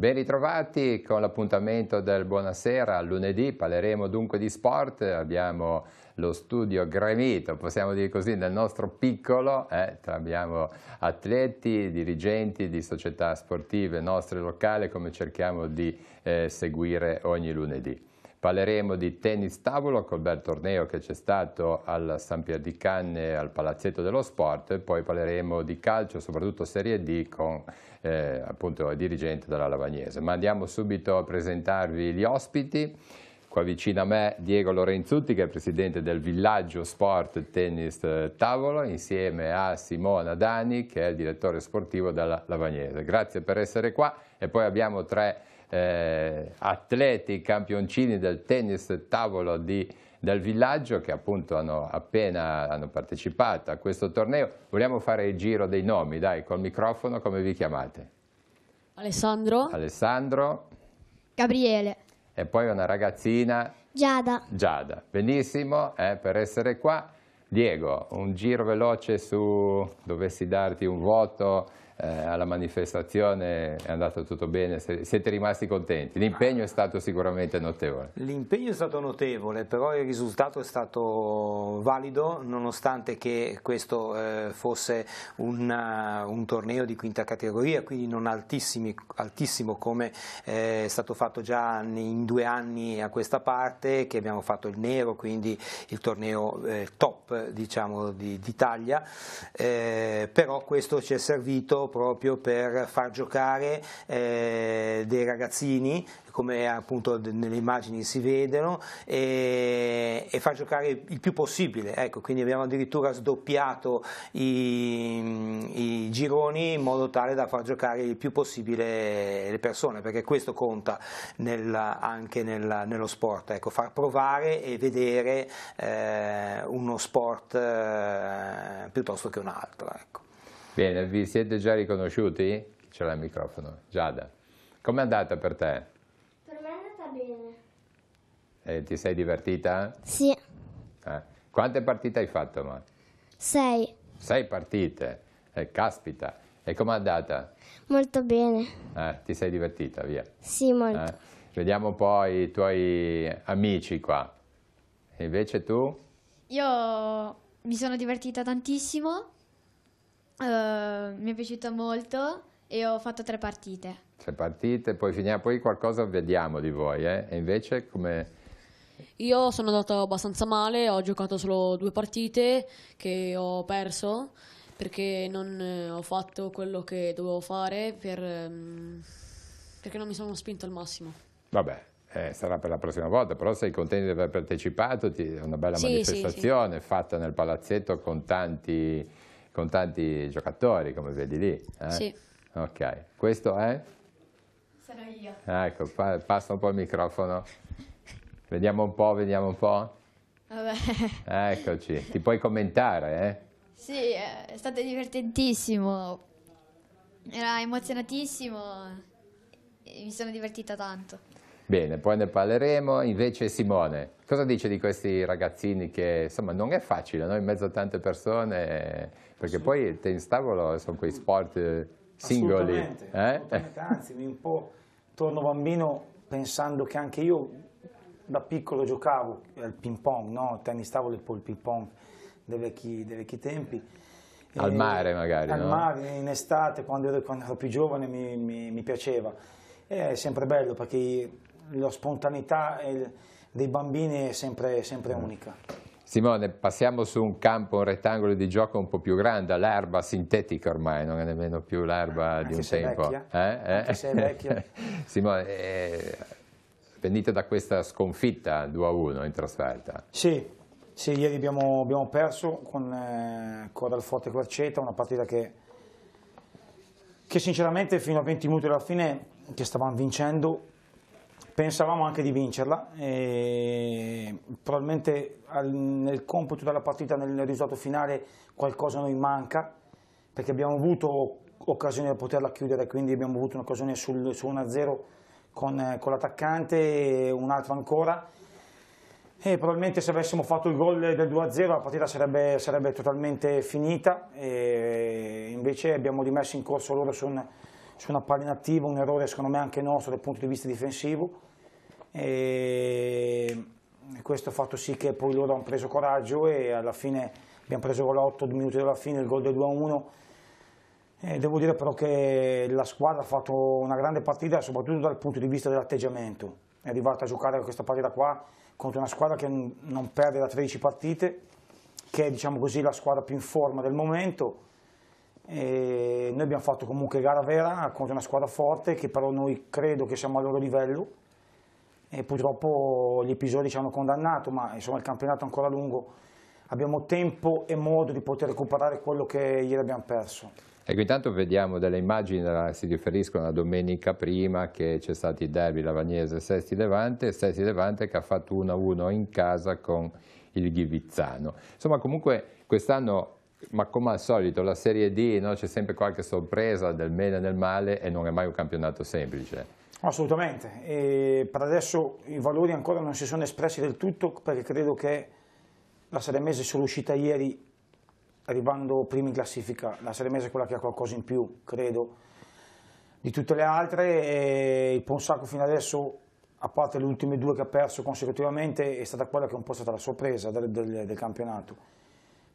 Ben ritrovati con l'appuntamento del Buonasera, lunedì parleremo dunque di sport, abbiamo lo studio gremito, possiamo dire così, nel nostro piccolo, eh, abbiamo atleti, dirigenti di società sportive nostre locali come cerchiamo di eh, seguire ogni lunedì. Parleremo di tennis tavolo col bel torneo che c'è stato al San Pier di Canne al Palazzetto dello Sport. E poi parleremo di calcio, soprattutto Serie D con eh, appunto dirigente della Lavagnese. Ma andiamo subito a presentarvi gli ospiti. Qua vicino a me Diego Lorenzutti che è presidente del Villaggio Sport Tennis Tavolo insieme a Simona Dani che è il direttore sportivo della Lavagnese. Grazie per essere qua e poi abbiamo tre eh, atleti campioncini del tennis tavolo di, del villaggio che appunto hanno appena hanno partecipato a questo torneo. Vogliamo fare il giro dei nomi, dai, col microfono, come vi chiamate? Alessandro. Alessandro. Gabriele. E poi una ragazzina. Giada. Giada. Benissimo, eh, per essere qua. Diego, un giro veloce su, dovessi darti un voto eh, alla manifestazione è andato tutto bene, siete rimasti contenti? L'impegno è stato sicuramente notevole. L'impegno è stato notevole, però il risultato è stato valido nonostante che questo eh, fosse una, un torneo di quinta categoria, quindi non altissimo come eh, è stato fatto già in due anni a questa parte, che abbiamo fatto il nero, quindi il torneo eh, top diciamo, d'Italia, eh, però questo ci è servito proprio per far giocare eh, dei ragazzini come appunto nelle immagini si vedono e, e far giocare il più possibile ecco, quindi abbiamo addirittura sdoppiato i, i, gironi in modo tale da far giocare il più possibile le persone perché questo conta nel, anche nel, nello sport ecco, far provare e vedere eh, uno sport eh, piuttosto che un altro ecco. Bene, vi siete già riconosciuti? L'ha il microfono. Giada, com'è andata per te? Per me è andata bene. E ti sei divertita? Sì. Eh. Quante partite hai fatto, ma? Sei. Sei partite? Eh, caspita. E com'è andata? Molto bene. Eh, ti sei divertita, via? Sì, molto. Eh. Vediamo poi i tuoi amici qua. E invece tu? Io mi sono divertita tantissimo Uh, mi è piaciuto molto e ho fatto tre partite. Tre partite, poi finiamo, poi qualcosa vediamo di voi, eh? E invece come... Io sono andato abbastanza male, ho giocato solo due partite che ho perso perché non eh, ho fatto quello che dovevo fare per, um, perché non mi sono spinto al massimo. Vabbè, eh, sarà per la prossima volta, però sei contento di aver partecipato, è una bella sì, manifestazione sì, sì. fatta nel palazzetto con tanti con tanti giocatori, come vedi lì. Eh? Sì. Ok, questo è? Sono io. Ecco, pa passa un po' il microfono. Vediamo un po', vediamo un po'. Vabbè. Eccoci, ti puoi commentare, eh? Sì, è stato divertentissimo. Era emozionatissimo e mi sono divertita tanto. Bene, poi ne parleremo. Invece Simone, cosa dice di questi ragazzini che insomma non è facile, no? in mezzo a tante persone, perché poi il tennis tavolo sono quei sport singoli. Assolutamente, eh? assolutamente. anzi mi un po' torno bambino pensando che anche io da piccolo giocavo al ping pong, no? il tennis tavolo e poi il ping pong dei vecchi, dei vecchi tempi. Al e, mare magari, Al no? mare, in estate, quando ero, quando ero più giovane mi, mi, mi piaceva. È sempre bello perché la spontaneità dei bambini è sempre, sempre unica. Simone, passiamo su un campo, un rettangolo di gioco un po' più grande, l'erba sintetica ormai, non è nemmeno più l'erba di un tempo. Vecchia. Eh? Eh? Anche se è vecchia. Simone, eh, venite da questa sconfitta 2-1 in trasferta. Sì, sì ieri abbiamo, abbiamo perso con eh, Coralforte Querceta, una partita che, che sinceramente fino a 20 minuti alla fine che stavamo vincendo Pensavamo anche di vincerla, probabilmente nel computo della partita, nel risultato finale, qualcosa noi manca, perché abbiamo avuto occasione di poterla chiudere, quindi abbiamo avuto un'occasione su 1-0 con, con l'attaccante un'altra ancora. E probabilmente se avessimo fatto il gol del 2-0 la partita sarebbe, sarebbe, totalmente finita, e invece abbiamo rimesso in corso loro su un, su una palla inattiva, un errore secondo me anche nostro dal punto di vista difensivo. E questo ha fatto sì che poi loro hanno preso coraggio e alla fine abbiamo preso gol a 8 minuti dalla fine, il gol del 2-1 e devo dire però che la squadra ha fatto una grande partita soprattutto dal punto di vista dell'atteggiamento, è arrivata a giocare questa partita qua contro una squadra che non perde da 13 partite, che è diciamo così, la squadra più in forma del momento e noi abbiamo fatto comunque gara vera contro una squadra forte che però noi credo che siamo al loro livello e purtroppo gli episodi ci hanno condannato, ma insomma il campionato è ancora lungo, abbiamo tempo e modo di poter recuperare quello che ieri abbiamo perso. Ecco, intanto vediamo delle immagini che si riferiscono a domenica prima che c'è stato il derby Lavagnese Sesti Levante, Sesti Levante che ha fatto 1-1 in casa con il Ghivizzano. Insomma comunque quest'anno ma come al solito la Serie D no? c'è sempre qualche sorpresa del bene e del male e non è mai un campionato semplice. Assolutamente, e per adesso i valori ancora non si sono espressi del tutto perché credo che la Seremese sia uscita ieri arrivando prima in classifica, la Seremese è quella che ha qualcosa in più, credo, di tutte le altre e il Ponsacco fino adesso, a parte le ultime due che ha perso consecutivamente, è stata quella che è un po' stata la sorpresa del, del, del campionato.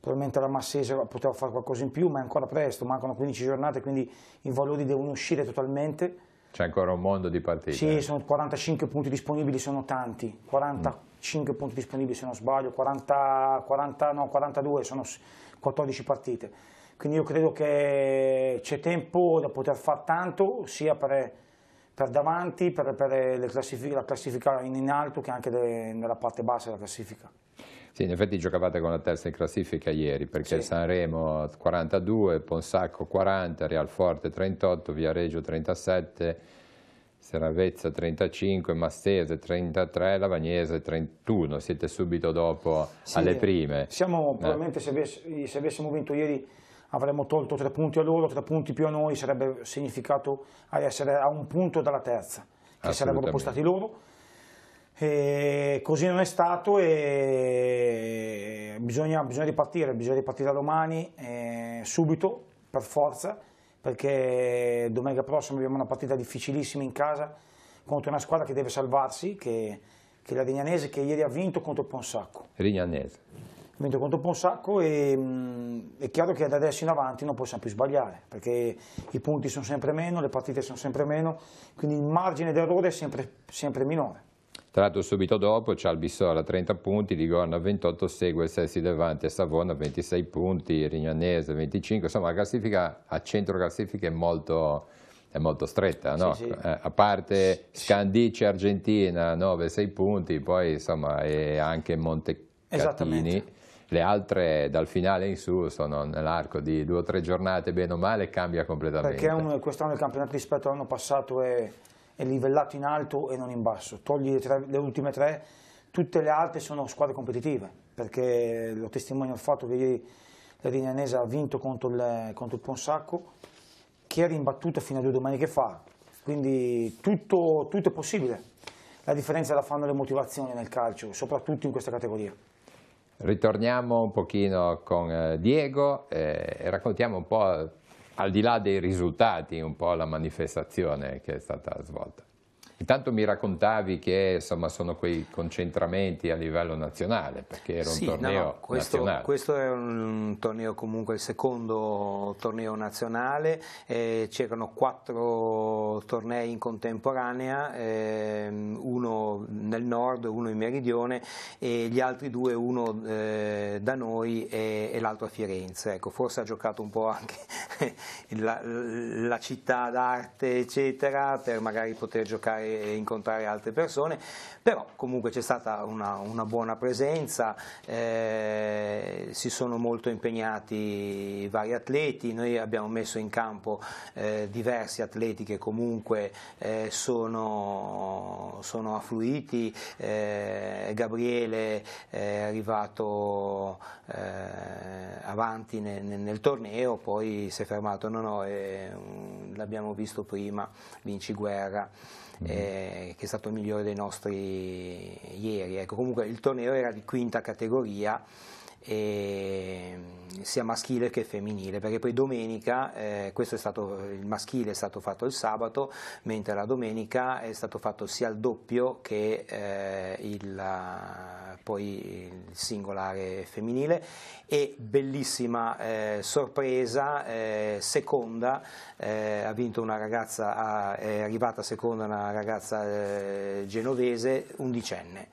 Probabilmente la Massese poteva fare qualcosa in più, ma è ancora presto, mancano 15 giornate, quindi i valori devono uscire totalmente c'è ancora un mondo di partite. Sì, sono 45 punti disponibili, sono tanti, 45 mm. punti disponibili se non sbaglio, 40, 40, no, 42, sono 14 partite. Quindi io credo che c'è tempo da poter fare tanto, sia per, per davanti, per, per la classifica in alto, che anche de, nella parte bassa della classifica. Sì, in effetti giocavate con la terza in classifica ieri, perché sì. Sanremo 42, Ponsacco 40, Realforte 38, Viareggio 37, Seravezza 35, Mastese 33, Lavagnese 31, siete subito dopo sì, alle prime. Siamo, eh. probabilmente se, avess se avessimo vinto ieri avremmo tolto tre punti a loro, tre punti più a noi, sarebbe significato essere a un punto dalla terza, che sarebbero postati loro e così non è stato e bisogna, bisogna ripartire, bisogna ripartire domani eh, subito, per forza, perché domenica prossima abbiamo una partita difficilissima in casa contro una squadra che deve salvarsi, che, che è la Rignanese, che ieri ha vinto contro Ponsacco. Rignanese. Ha vinto contro Ponsacco e mh, è chiaro che da adesso in avanti non possiamo più sbagliare, perché i punti sono sempre meno, le partite sono sempre meno, quindi il margine d'errore è sempre, sempre minore. Tra l'altro subito dopo c'è Albissola a 30 punti, Ligorno a 28, segue il Sessi Levante, Savona a 26 punti, Rignanese 25, insomma la classifica a centro classifica è molto, è molto stretta, no? sì, sì. Eh, a parte Scandice Argentina 9-6 punti, poi insomma è anche Montecatini. Le altre dal finale in su sono nell'arco di due o tre giornate, bene o male, cambia completamente. Perché quest'anno il campionato rispetto all'anno passato è è livellato in alto e non in basso. Togli le, tre, le ultime tre, tutte le altre sono squadre competitive, perché lo testimonia il fatto che ieri la Rignanese ha vinto contro il, contro il Ponsacco, che era imbattuta fino a due domeniche fa, quindi tutto, tutto è possibile. La differenza la fanno le motivazioni nel calcio, soprattutto in questa categoria. Ritorniamo un pochino con eh, Diego eh, e raccontiamo un po' al di là dei risultati, un po' la manifestazione che è stata svolta. Intanto mi raccontavi che insomma, sono quei concentramenti a livello nazionale, perché era un sì, torneo no, questo, nazionale. Questo è un torneo comunque il secondo torneo nazionale, eh, c'erano quattro tornei in contemporanea, eh, uno nel nord, uno in meridione e gli altri due, uno eh, da noi e, e l'altro a Firenze. Ecco, forse ha giocato un po' anche la, la città d'arte, eccetera, per magari poter giocare e incontrare altre persone, però comunque c'è stata una, una buona presenza, eh, si sono molto impegnati vari atleti, noi abbiamo messo in campo eh, diversi atleti che comunque eh, sono, sono, affluiti, eh, Gabriele è arrivato eh, avanti nel, nel, torneo, poi si è fermato, no no, l'abbiamo visto prima, Vinci Guerra eh, che è stato il migliore dei nostri ieri. Ecco, comunque il torneo era di quinta categoria e sia maschile che femminile, perché poi domenica, eh, questo è stato, il maschile è stato fatto il sabato, mentre la domenica è stato fatto sia il doppio che eh, il, poi il singolare femminile. E bellissima eh, sorpresa, eh, seconda, eh, ha vinto una ragazza, è arrivata seconda una ragazza eh, genovese, undicenne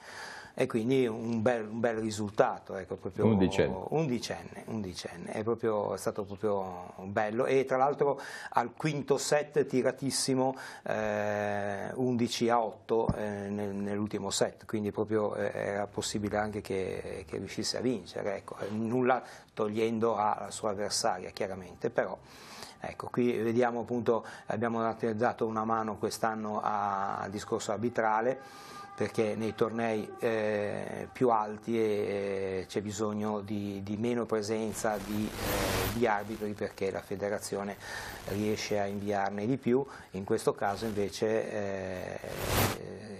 e quindi un bel, un bel risultato. Ecco, proprio, undicenne. Undicenne, undicenne. È, proprio, è, stato proprio bello e tra l'altro al quinto set tiratissimo eh, 11 a 8 eh, nel, nell'ultimo set, quindi proprio eh, era possibile anche che, che riuscisse a vincere, ecco, nulla togliendo alla sua avversaria chiaramente, però Ecco, qui vediamo appunto, abbiamo dato una mano quest'anno al discorso arbitrale, perché nei tornei eh, più alti eh, c'è bisogno di, di, meno presenza di, eh, di, arbitri perché la federazione riesce a inviarne di più, in questo caso invece eh,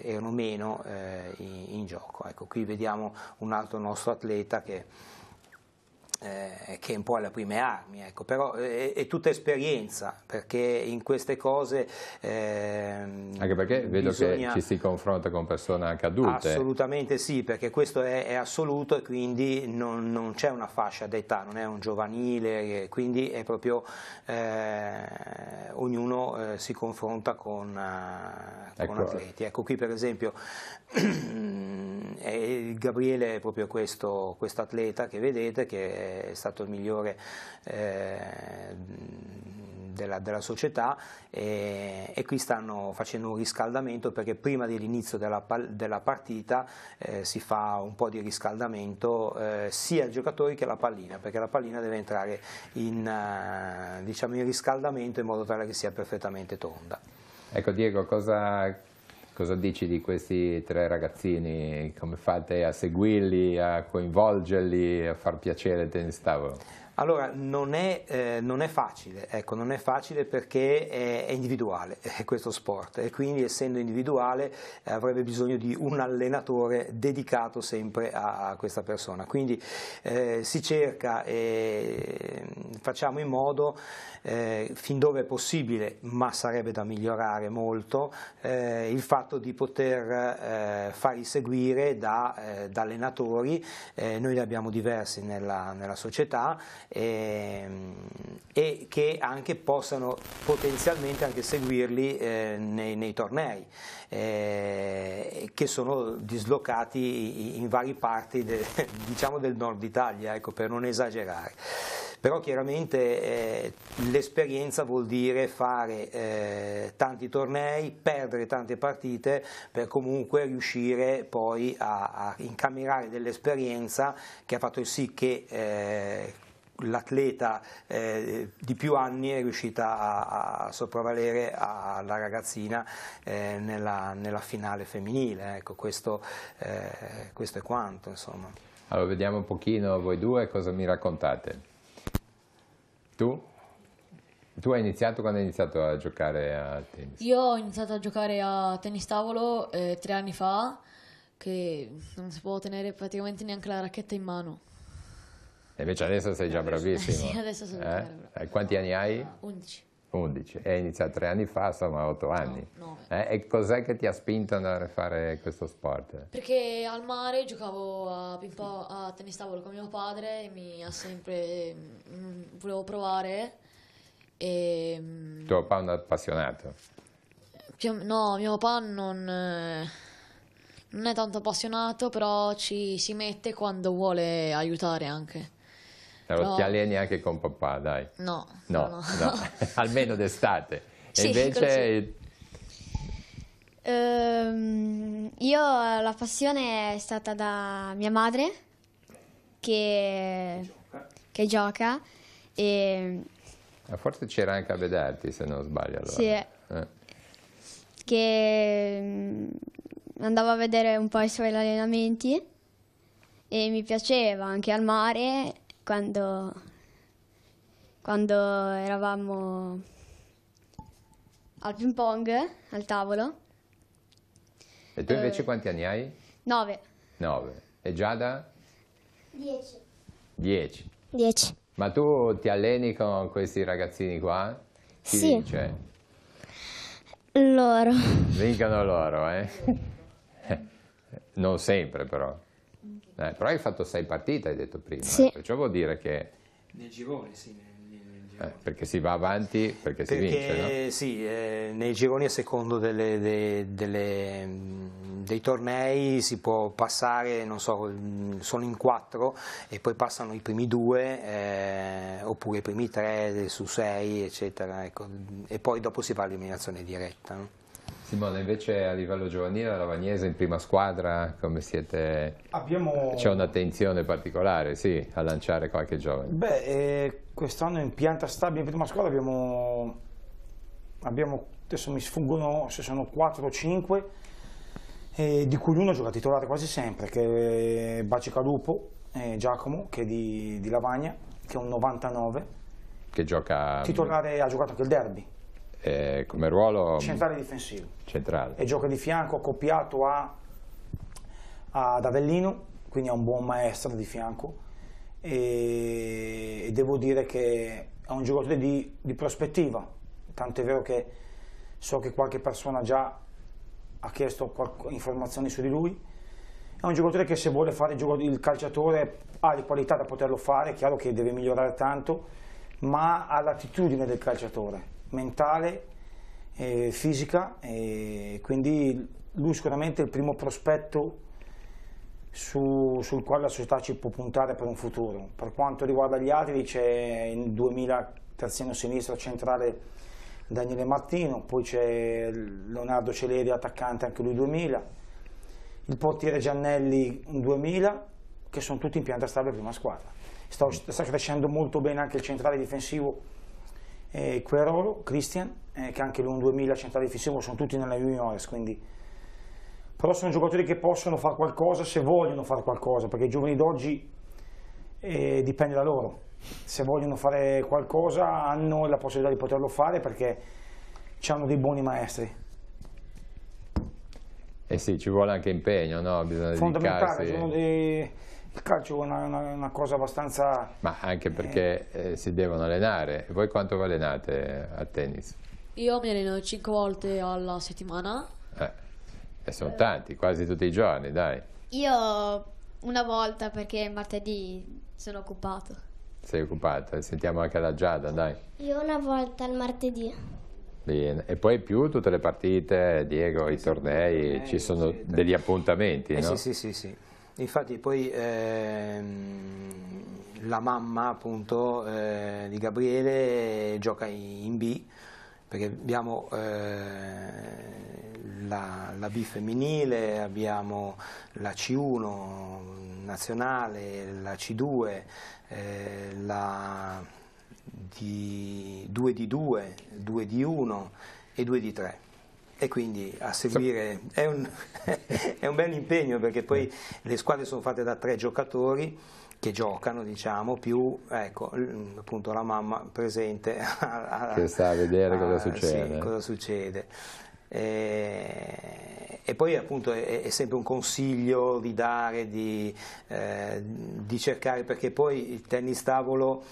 erano meno eh, in, in, gioco. Ecco, qui vediamo un altro nostro atleta che eh, che è un po' alle prime armi, ecco. però è, è, tutta esperienza, perché in queste cose... Eh, anche perché vedo bisogna... che ci si confronta con persone anche adulte. Assolutamente sì, perché questo è, è assoluto e quindi non, non c'è una fascia d'età, non è un giovanile, quindi è proprio eh, ognuno eh, si confronta con, eh, con ecco. atleti. Ecco qui per esempio Gabriele è proprio questo, questo atleta che vedete che è stato il migliore eh, della, della, società e, e, qui stanno facendo un riscaldamento perché prima dell'inizio della, della, partita eh, si fa un po' di riscaldamento eh, sia ai giocatori che alla pallina perché la pallina deve entrare in, uh, diciamo in riscaldamento in modo tale che sia perfettamente tonda. Ecco Diego, cosa, Cosa dici di questi tre ragazzini? Come fate a seguirli, a coinvolgerli, a far piacere il tennis tavolo? Allora, non è, eh, non è facile, ecco, non è facile perché è, è individuale è questo sport e quindi essendo individuale eh, avrebbe bisogno di un allenatore dedicato sempre a, a questa persona. Quindi eh, si cerca e facciamo in modo, eh, fin dove è possibile, ma sarebbe da migliorare molto, eh, il fatto di poter eh, farli seguire da, da allenatori, noi ne abbiamo diversi nella, nella società, ehm, e che anche possano potenzialmente anche seguirli eh, nei, nei, tornei eh, che sono dislocati in varie parti de, diciamo del nord Italia, ecco, per non esagerare. Però chiaramente eh, l'esperienza vuol dire fare eh, tanti tornei, perdere tante partite per comunque riuscire poi a, a incamerare dell'esperienza che ha fatto sì che eh, l'atleta eh, di più anni è riuscita a, a sopravvalere alla ragazzina eh, nella, nella, finale femminile, ecco, questo, eh, questo, è quanto. Insomma. Allora vediamo un pochino voi due cosa mi raccontate. Tu? Tu hai iniziato quando hai iniziato a giocare a tennis? Io ho iniziato a giocare a tennis tavolo eh, tre anni fa, che non si può tenere praticamente neanche la racchetta in mano. E invece adesso sei già bravissimo. sì, adesso sono eh? bravo. Quanti anni hai? 11. 11. E hai iniziato tre anni fa, sono 8 anni. No, eh? E cos'è che ti ha spinto ad andare a fare questo sport? Perché al mare giocavo a, a tennis tavolo con mio padre e mi ha sempre... Mm, volevo provare e... Mm, Tuo papà è un appassionato? No, mio papà non... non è tanto appassionato, però ci si mette quando vuole aiutare anche. No. Ti alleni anche con papà, dai. No. No, no. no. almeno d'estate. Sì, e invece... Um, io la passione è stata da mia madre che, che gioca e... Forse c'era anche a vederti se non sbaglio allora. Sì. Eh. Che andavo a vedere un po' i suoi allenamenti e mi piaceva anche al mare quando, quando eravamo al ping pong, al tavolo. E tu invece eh, quanti anni hai? Nove. Nove. E Giada? Dieci. 10. 10. Ma tu ti alleni con questi ragazzini qua? Chi Sì. vince? Loro. Vincono loro, eh? Non sempre però. Eh, però hai fatto sei partite, hai detto prima. Sì. Perciò vuol dire che... Nel girone, sì. nel- nel girone. eh, perché si va avanti, perché si vince, no? Perché sì, eh, nei gironi a secondo delle- de- delle, mh, dei tornei si può passare, non so, mh, sono in quattro e poi passano i primi due eh, oppure i primi tre su sei, eccetera. ecco. E poi dopo si va all'eliminazione diretta. no? Simone, invece a livello giovanile, la Lavagnese in prima squadra, come siete... Abbiamo... C'è un'attenzione particolare, sì, a lanciare qualche giovane. Beh, eh, quest'anno in pianta stabile in prima squadra abbiamo, abbiamo adesso mi sfuggono se sono 4 o 5, eh, di cui uno gioca titolare quasi sempre, che è Bacicalupo, eh, Giacomo, che è di, di Lavagna, che è un 99, Che gioca titolare ha giocato anche il derby, eh, come ruolo centrale difensivo, centrale. e gioca di fianco accoppiato a, ad Avellino, quindi è un buon maestro di fianco e, e devo dire che è un giocatore di, di prospettiva, tanto è vero che so che qualche persona già ha chiesto informazioni su di lui. È un giocatore che se vuole fare il calciatore ha le qualità da poterlo fare, è chiaro che deve migliorare tanto, ma ha l'attitudine del calciatore, mentale, eh, fisica, e quindi lui sicuramente è il primo prospetto su- sul quale la società ci può puntare per un futuro. Per quanto riguarda gli altri c'è il 2000 terzino sinistro centrale Daniele Martino, poi c'è Leonardo Celeri attaccante anche lui 2000, il portiere Giannelli un 2000 che sono tutti in pianta stabile prima squadra. Sta, sta crescendo molto bene anche il centrale difensivo eh, Querolo, Christian, eh, che anche lui un 2000 centrale difensivo, sono tutti nella juniores, quindi però sono giocatori che possono fare qualcosa se vogliono fare qualcosa, perché i giovani d'oggi eh, dipende da loro. Se vogliono fare qualcosa hanno la possibilità di poterlo fare perché hanno dei buoni maestri. Eh sì, ci vuole anche impegno, no? Bisogna Fondamentale, dedicarsi... sono dei- il calcio è una, una- una cosa abbastanza... Ma anche perché eh, si devono allenare. Voi quanto vi allenate a tennis? Io mi alleno 5 volte alla settimana. Eh, e sono tanti, quasi tutti i giorni, dai. Io una volta perché martedì sono occupato. Sei occupata, sentiamo anche la Giada, dai. Io una volta il martedì. Bene. E poi più tutte le partite, Diego, i tornei, tornei, ci sono eccetera. degli appuntamenti, Eh no? sì, sì, sì, sì. Infatti poi ehm, la mamma appunto eh, di Gabriele gioca in B perché abbiamo eh, la, la B femminile, abbiamo la C1 nazionale, la C2, eh, la di 2 di 2, 2 di 1 e 2 di 3 e quindi a seguire è un, è un bel impegno perché poi le squadre sono fatte da tre giocatori che giocano diciamo più ecco appunto la mamma presente a- Che sta a vedere cosa a- succede. sì, cosa succede e, e poi appunto è, è sempre un consiglio di dare di, eh, di cercare perché poi il tennis tavolo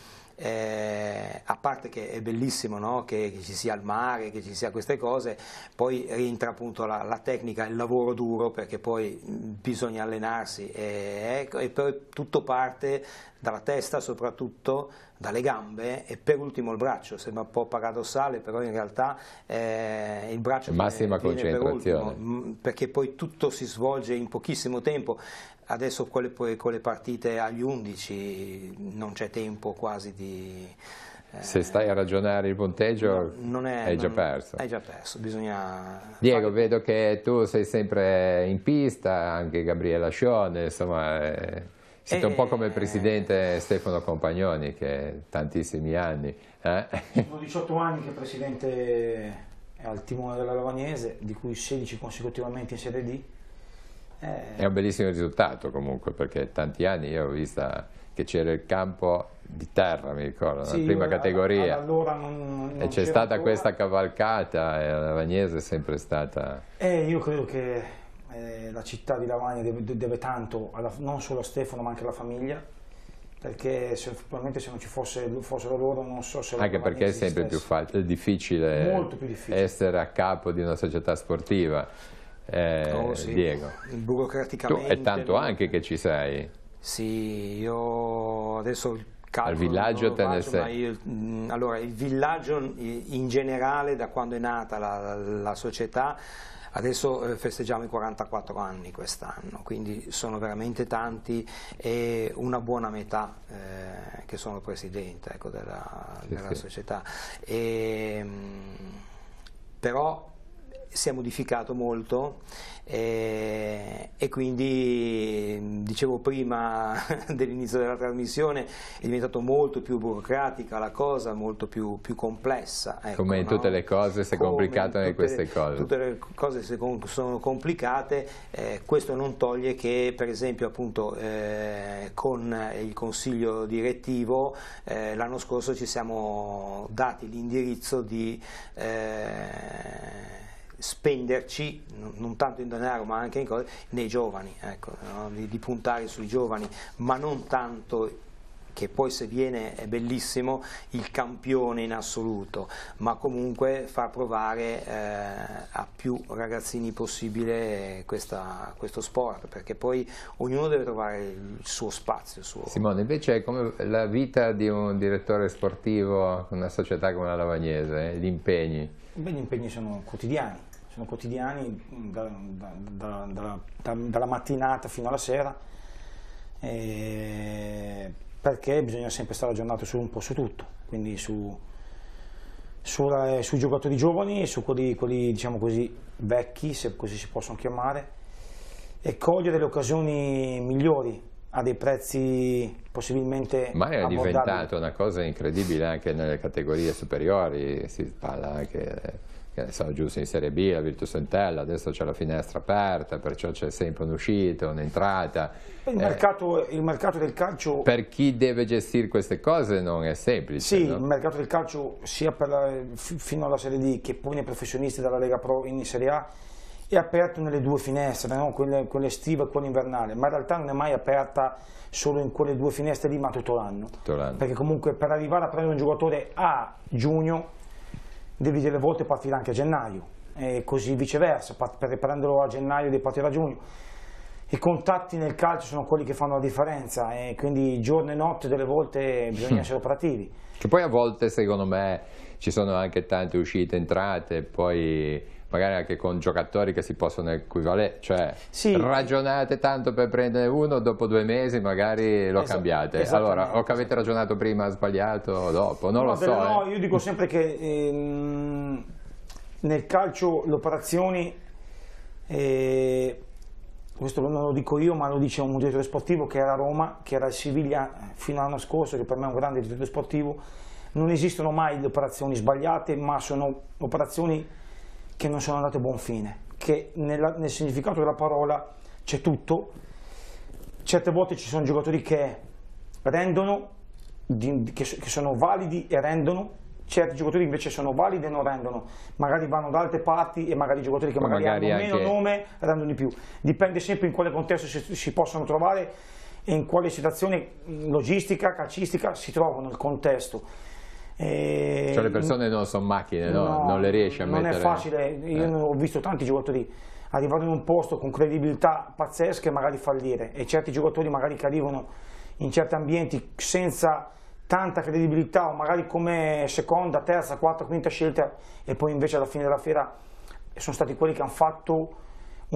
eh, a parte che è bellissimo no? che, che ci sia il mare, che ci sia queste cose, poi rientra appunto la, la tecnica, il lavoro duro perché poi mh, bisogna allenarsi e, ecco, e poi tutto parte dalla testa soprattutto, dalle gambe e per ultimo il braccio, sembra un po' paradossale però in realtà eh, il braccio Massima viene- viene per concentrazione. ultimo, mh, perché poi tutto si svolge in pochissimo tempo. Adesso con le, con le partite agli 11 non c'è tempo quasi di... eh, Se stai a ragionare il punteggio, non è- hai già non- perso. Hai già perso, bisogna... Diego, fare- vedo che tu sei sempre in pista, anche Gabriella Scione, insomma, eh, siete un po' come il Eh. presidente Stefano Compagnoni, che tantissimi anni. eh? Sono 18 anni che il presidente è al timone della Lavagnese, di cui 16 consecutivamente in Serie D. Eh, È un bellissimo risultato comunque, perché tanti anni io ho visto che c'era il campo di terra, mi ricordo, sì, la prima io categoria. Allora non, non e c'è stata ancora. questa cavalcata e la Lavagnese è sempre stata... Eh, io credo che eh, la città di Lavagna deve, deve tanto, alla- non solo a Stefano ma anche alla famiglia perché se, probabilmente se non ci fosse, fossero loro non so se... Anche perché è sempre più difficile, più difficile, essere a capo di una società sportiva. Eh, oh, sì. Diego, burocraticamente... Tu è tanto anche che ci sei. Sì, io adesso Al villaggio te ne sei? allora, il villaggio in generale, da quando è nata la, la società, Adesso eh, festeggiamo i 44 anni quest'anno, quindi sono veramente tanti e una buona metà eh, che sono presidente ecco, della, sì, della sì. società. E, però si è modificato molto e, e quindi dicevo prima dell'inizio della trasmissione è diventato molto più burocratica la cosa, molto più, più complessa. Ecco, Come in no? tutte le cose si è complicato in queste cose. Tutte le cose sono complicate, eh, questo non toglie che per esempio appunto eh, con il consiglio direttivo eh, l'anno scorso ci siamo dati l'indirizzo di eh, spenderci, non tanto in denaro ma anche in cose, nei giovani, ecco, no? di, di, puntare sui giovani, ma non tanto che poi se viene è bellissimo il campione in assoluto, ma comunque far provare eh, a più ragazzini possibile questa, questo sport, perché poi ognuno deve trovare il suo spazio. Il suo... Simone, invece è come la vita di un direttore sportivo con una società come la Lavagnese, eh? gli impegni? Beh, gli impegni sono quotidiani, sono quotidiani da, da, da, dalla mattinata fino alla sera, eh, perché bisogna sempre stare aggiornato su un po' su tutto, quindi su, su, eh, sui giocatori giovani, su quelli, quelli diciamo così, vecchi, se così si possono chiamare, e cogliere le occasioni migliori a dei prezzi possibilmente ma è diventato una cosa incredibile anche nelle categorie superiori si parla anche che ne so, giusto in Serie B, la Virtus Entella, adesso c'è la finestra aperta, perciò c'è sempre un'uscita, un'entrata. Il, eh, mercato, il mercato del calcio... Per chi deve gestire queste cose non è semplice. Sì, no? il mercato del calcio sia la, fino alla Serie D che poi nei professionisti della Lega Pro in Serie A è aperto nelle due finestre, no? quelle, quelle estive e quella invernale, ma in realtà non è mai aperta solo in quelle due finestre lì, ma tutto l'anno. Perché comunque per arrivare a prendere un giocatore a giugno devi delle volte partire anche a gennaio e così viceversa, per riprenderlo a gennaio devi partire a giugno. I contatti nel calcio sono quelli che fanno la differenza e quindi giorno e notte delle volte bisogna essere operativi. Che poi a volte secondo me ci sono anche tante uscite, entrate, poi magari anche con giocatori che si possono equivalere, cioè sì. ragionate tanto per prendere uno, dopo due mesi magari lo Esa cambiate. Allora, o che avete ragionato prima sbagliato o dopo, non no, lo so. No, eh. io dico sempre che ehm, nel calcio le operazioni, eh, questo non lo dico io, ma lo dice un direttore sportivo che era a Roma, che era il Siviglia fino all'anno scorso, che per me è un grande direttore sportivo, non esistono mai le operazioni sbagliate, ma sono operazioni che non sono andate a buon fine, che nella, nel significato della parola c'è tutto, certe volte ci sono giocatori che rendono, che, sono validi e rendono, certi giocatori invece sono validi e non rendono, magari vanno da altre parti e magari giocatori che magari, magari hanno anche... meno nome rendono di più. Dipende sempre in quale contesto si, si possono trovare e in quale situazione logistica, calcistica si trovano nel contesto. E cioè le persone non sono macchine, no? No, non le riesci a non mettere... Non è facile, io eh. ho visto tanti giocatori arrivare in un posto con credibilità pazzesche e magari fallire e certi giocatori magari che arrivano in certi ambienti senza tanta credibilità o magari come seconda, terza, quarta, quinta scelta e poi invece alla fine della fiera sono stati quelli che hanno fatto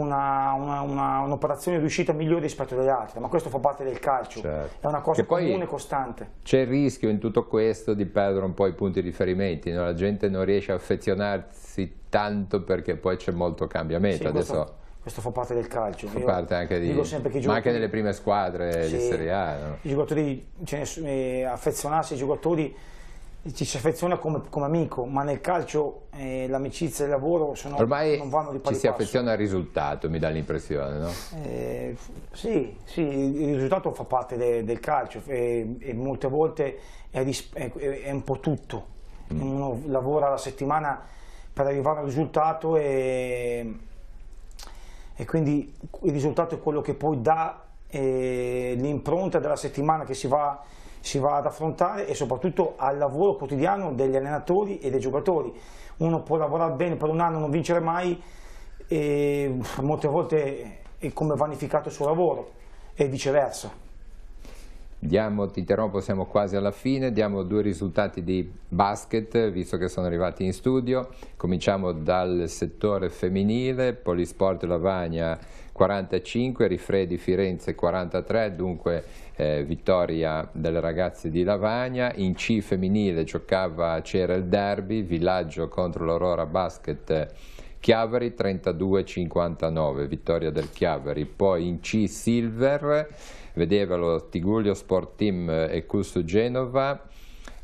un'operazione di uscita migliore rispetto alle altre, ma questo fa parte del calcio, certo. è una cosa che comune e costante. C'è il rischio in tutto questo di perdere un po' i punti di riferimento, no? la gente non riesce a affezionarsi tanto perché poi c'è molto cambiamento. Sì, Adesso... questo, questo, fa parte del calcio. Fa parte anche di, ma anche nelle prime squadre sì, di Serie A. No? I giocatori, cioè, eh, affezionarsi ai giocatori ci si affeziona come, come, amico, ma nel calcio eh, l'amicizia e il lavoro sono, Ormai non vanno di pari ci si affeziona al risultato, mi dà l'impressione, no? Eh, sì, sì, il risultato fa parte de, del calcio e, e, molte volte è, è, è un po' tutto. Mm. Uno lavora la settimana per arrivare al risultato e, e quindi il risultato è quello che poi dà l'impronta della settimana che si va, si va ad affrontare e soprattutto al lavoro quotidiano degli allenatori e dei giocatori. Uno può lavorare bene per un anno non vincere mai e molte volte è come vanificato il suo lavoro e viceversa. Diamo, ti interrompo, siamo quasi alla fine, diamo due risultati di basket, visto che sono arrivati in studio. Cominciamo dal settore femminile, Polisport Lavagna 45, Rifredi Firenze 43, dunque eh, vittoria delle ragazze di Lavagna. In C femminile giocava, c'era il derby, Villaggio contro l'Aurora Basket Chiavari 32-59, vittoria del Chiavari. Poi in C Silver vedeva lo Tigullio Sport Team e Custo Genova,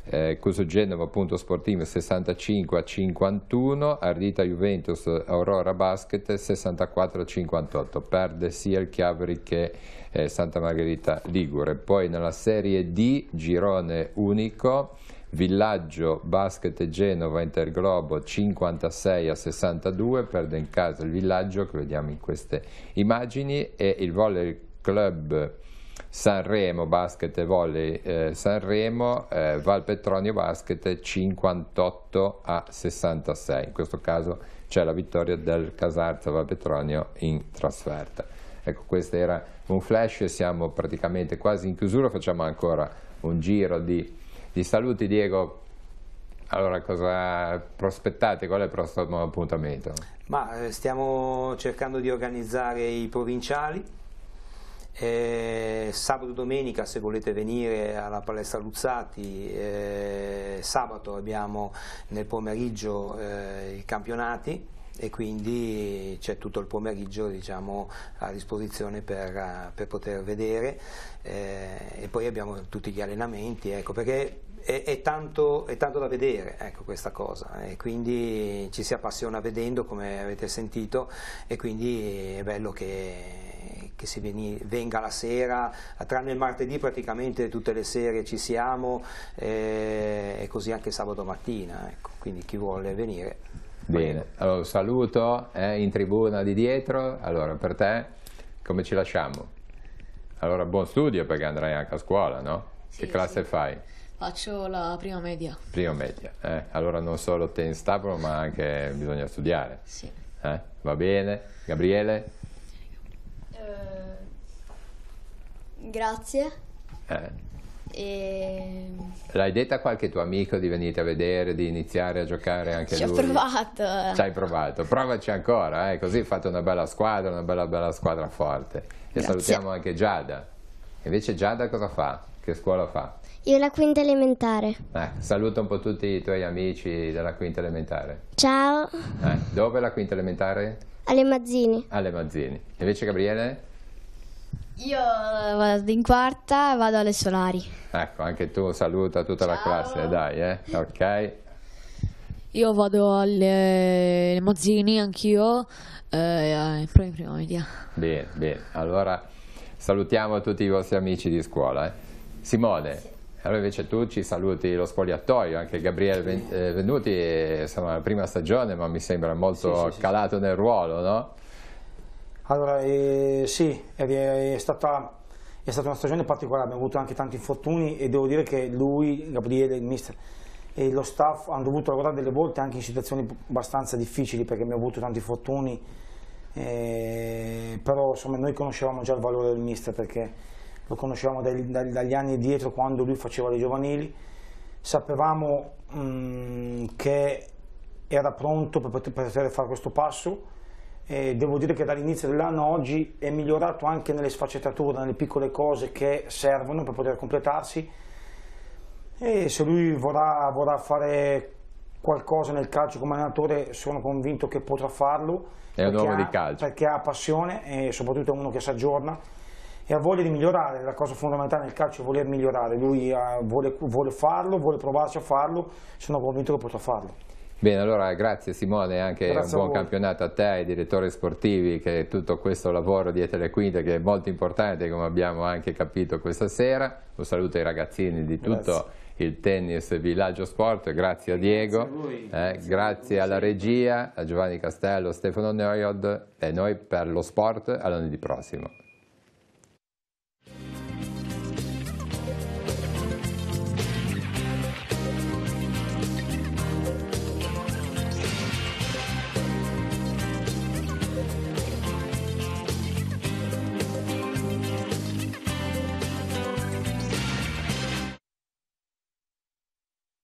eh, Custo Genova appunto Sport Team 65 a 51, Ardita Juventus Aurora Basket 64 a 58, perde sia il Chiavari che eh, Santa Margherita Ligure. Poi nella Serie D, girone unico, Villaggio Basket Genova Interglobo 56 a 62, perde in casa il Villaggio che vediamo in queste immagini e il Volley Club Sanremo Basket e Volley eh, Sanremo, eh, Valpetronio Basket 58 a 66. In questo caso c'è la vittoria del Casarza Valpetronio in trasferta. Ecco, questo era un flash, siamo praticamente quasi in chiusura, facciamo ancora un giro di, di saluti. Diego, allora cosa prospettate? Qual è il prossimo appuntamento? Ma eh, stiamo cercando di organizzare i provinciali eh, sabato e domenica se volete venire alla palestra Luzzati, eh, sabato abbiamo nel pomeriggio eh, i campionati e quindi c'è tutto il pomeriggio diciamo, a disposizione per, per poter vedere eh, e poi abbiamo tutti gli allenamenti, ecco, perché è, è, tanto, è, tanto, da vedere ecco, questa cosa e quindi ci si appassiona vedendo come avete sentito e quindi è bello che che si veni, venga la sera, tranne il martedì praticamente tutte le sere ci siamo eh, e così anche sabato mattina, ecco. quindi chi vuole venire. Bene, allora saluto eh, in tribuna di dietro, allora per te come ci lasciamo? Allora buon studio perché andrai anche a scuola, no? Sì, che classe sì. fai? Faccio la prima media. Prima media, eh? allora non solo tennis tavolo ma anche bisogna studiare. Sì. Eh? Va bene? Gabriele? Grazie. E... L'hai detta a qualche tuo amico di venire a vedere, di iniziare a giocare anche Ci lui? Ci ho provato. Ci hai provato, provaci ancora, eh? così fate una bella squadra, una bella bella squadra forte. E Grazie. salutiamo anche Giada. Invece Giada cosa fa? Che scuola fa? Io la quinta elementare. Eh, saluta un po' tutti i tuoi amici della quinta elementare. Ciao. Eh, dove la quinta elementare? Alle Mazzini. Alle Mazzini. Invece Gabriele? Io vado in quarta e vado alle solari. Ecco, anche tu saluta tutta Ciao. la classe, dai, eh? Ok. Io vado alle Mazzini, anch'io, eh, in prima media. Bene, bene. Allora salutiamo tutti i vostri amici di scuola. Eh? Simone, sì. allora invece tu ci saluti lo spogliatoio, anche Gabriele eh, Venuti, insomma, la prima stagione, ma mi sembra molto sì, sì, calato nel ruolo, no? Allora, eh, sì, è, è, stata, è, stata, una stagione particolare, abbiamo avuto anche tanti infortuni e devo dire che lui, Gabriele, il mister e lo staff hanno dovuto lavorare delle volte anche in situazioni abbastanza difficili perché abbiamo avuto tanti infortuni, eh, però insomma, noi conoscevamo già il valore del mister perché lo conoscevamo dagli, dagli anni dietro quando lui faceva le giovanili, sapevamo mh, mm, che era pronto per poter, per poter fare questo passo e devo dire che dall'inizio dell'anno oggi è migliorato anche nelle sfaccettature, nelle piccole cose che servono per poter completarsi. E se lui vorrà, vorrà fare qualcosa nel calcio come allenatore sono convinto che potrà farlo è un uomo di calcio. perché ha passione e soprattutto è uno che si aggiorna e ha voglia di migliorare, la cosa fondamentale nel calcio è voler migliorare, lui ha, vuole, vuole farlo, vuole provarci a farlo, sono convinto che potrà farlo. Bene, allora grazie Simone, anche grazie un buon campionato a te, ai direttori sportivi, che tutto questo lavoro dietro le quinte che è molto importante, come abbiamo anche capito questa sera. Un saluto ai ragazzini di tutto grazie. il tennis Villaggio Sport, grazie a Diego, grazie, a eh, grazie alla regia, a Giovanni Castello, Stefano Neoiod e noi per lo sport all'anno di prossimo.